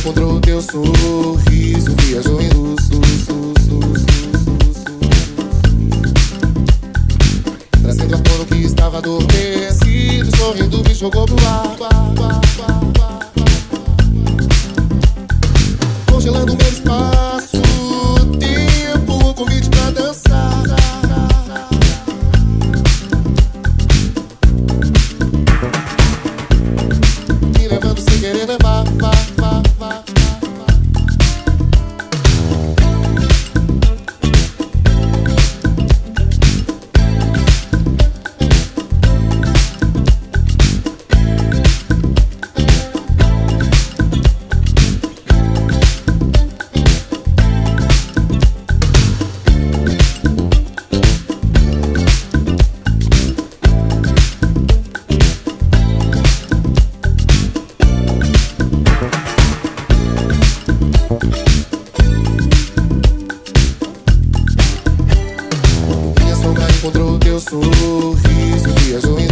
Encontrou teu sorriso, viajou em luz. Trazendo a coro que estava adormecido, sorrindo me jogou pro ar. ar, ar. Sorriso, viajou em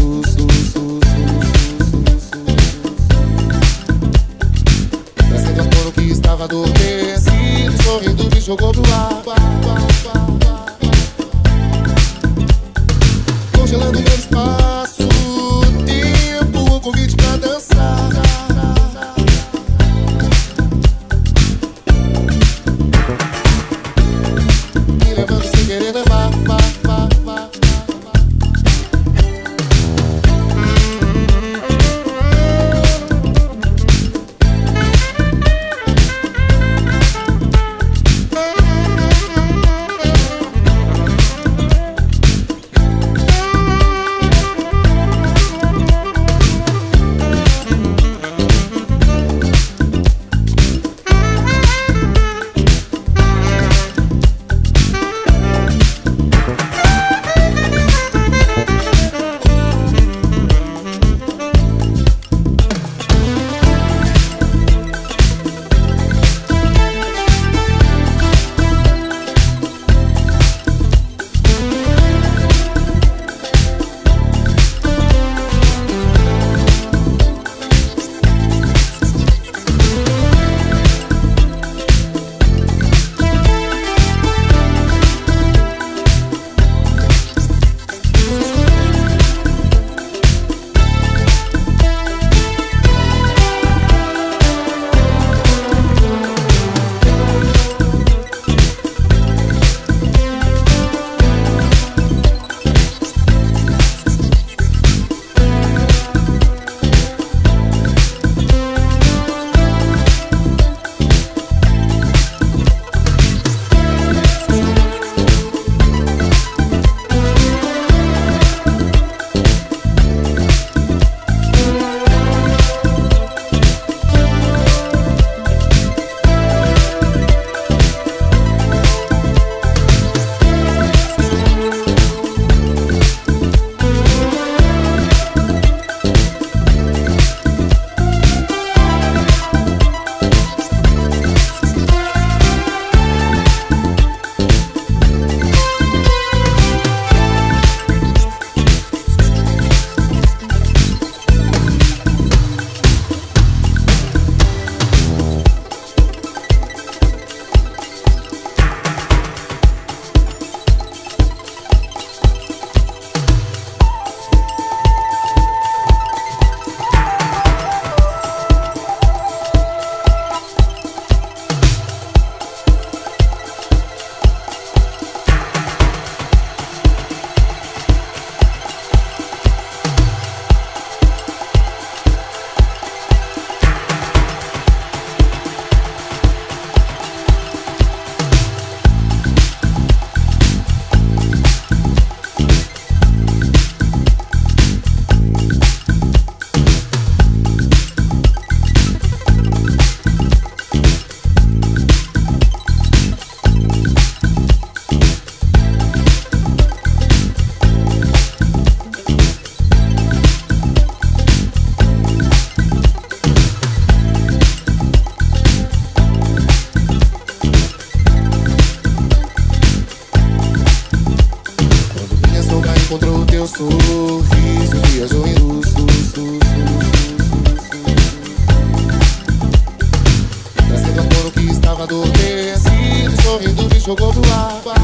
sorrindo